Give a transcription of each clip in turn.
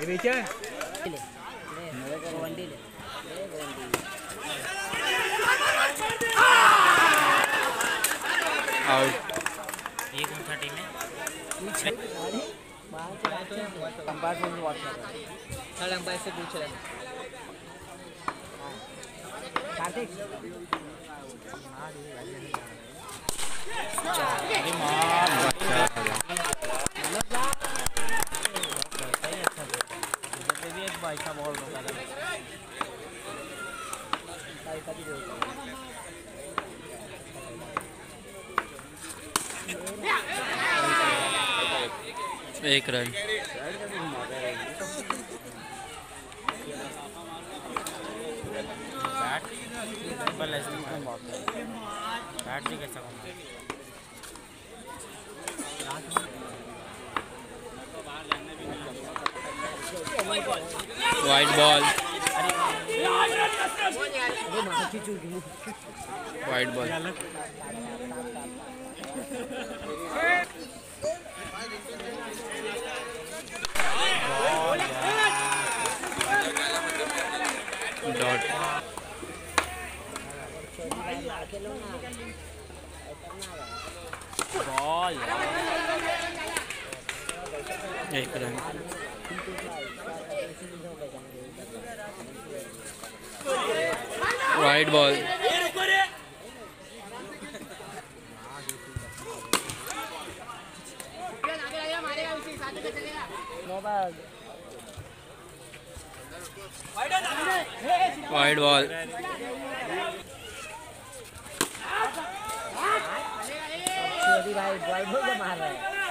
ये है ले ले वंडी आउट ये कौन सा टीम है अरे से में वॉच कर चल अंपायर से पूछ रहे कार्तिक ऐसा बॉल रोका था एक रन। बैट बल ऐसे बैट भी कैसा कम है वाइट बॉल अरे माथा खींचू क्यों वाइट बॉल डॉट बॉल एक run wide ball wide ball भाई बोल मार रहा है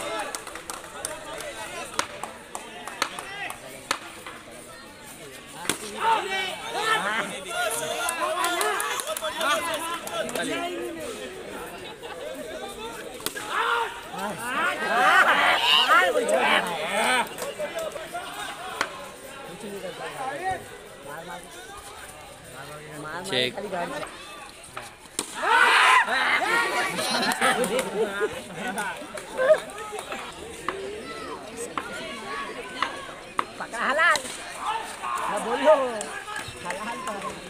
मार बोल छोड़ मार कुछ नहीं करता मार मार मार मार चेक। खाली गाड़ी से। पकड़ा हलाल मैं बोलो हलाल पकड़ out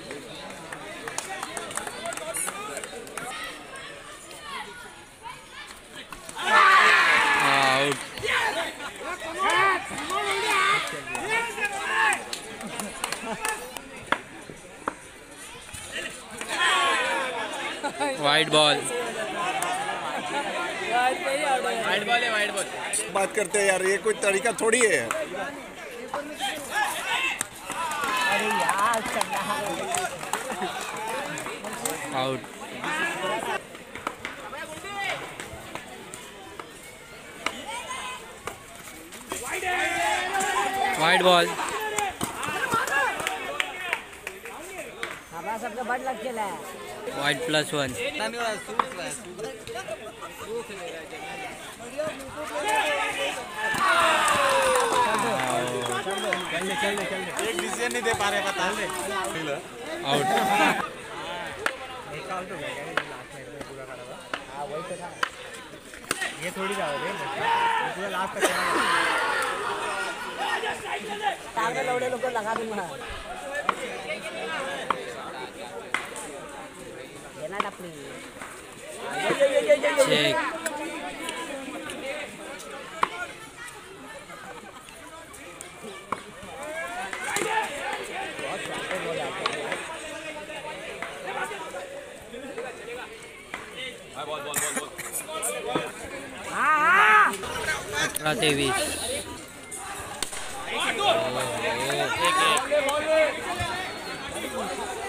wide ball wide ball है वाइट बॉल बात करते हैं यार ये कोई तरीका थोड़ी है। अरे यार आउट वाइट बॉल हमारा सबके बड़ लग चला है वाइट प्लस वन एक डिसीज़न नहीं दे पा रहे बता आउट ये थोड़ी जा रहे हैं पूरा लास्ट तक लगा दूँगा। देना टपली चेक अठारह तेईस क्या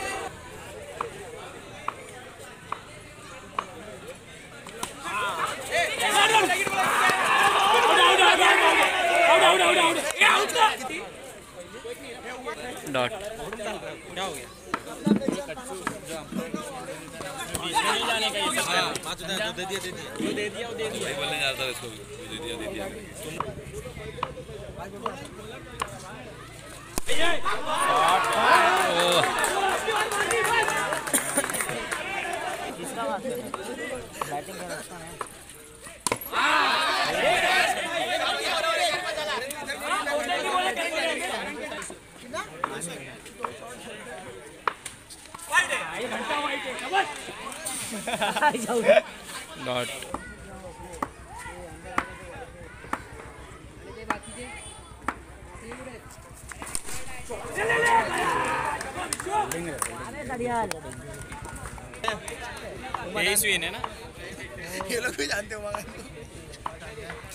हो आउट आउट में आउट जाने डॉट क्या हो गया दे दिया दे दिया वो दे दिया दे दिया बोलने जा रहा इसको दे दिया दे दिया। Not. यही है ना ये लोग भी जानते हो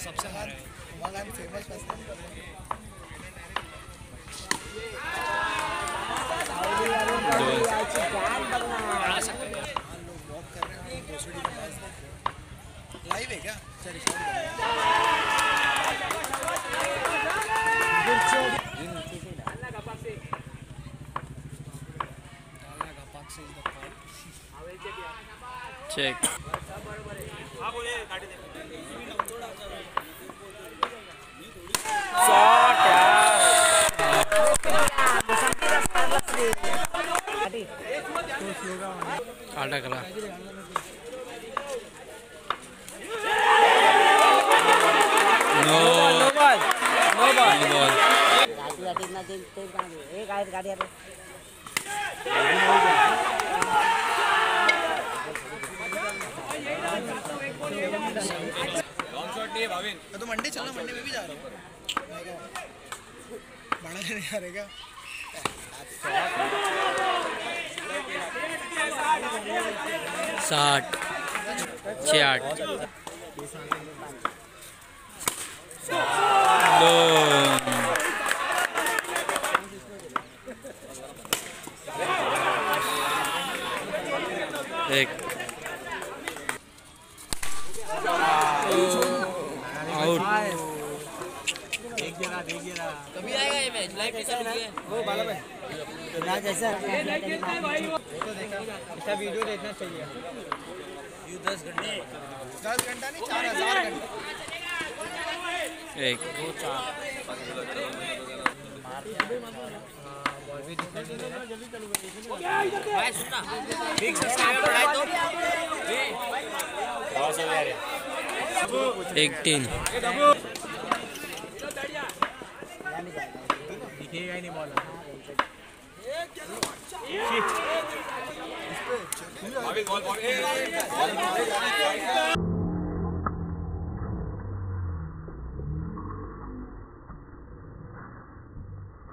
सबसे हाथ फ़ेमस लाइव है क्या चेक अटकला नो। नो बॉल ना गाडी गाडी अरे लॉन्ग शॉट नहीं है भाविन तो मंडी चलना, मंडी में भी जा रहे हो। बड़ा नहीं आ रहे क्या? साठ छियाठ। दो। एक। कभी आएगा ये मैच लाइव कैसा है वो बाला भाई तो ना जैसा इसका वीडियो देखना चाहिए। यू दस घंटे। दस घंटा नहीं चार हज़ार घंटा। एक। दो चार। भाई सुनना। बिग सब्सक्राइबर बढ़ाए तो। 18 ये ही नहीं बॉल बॉल बॉल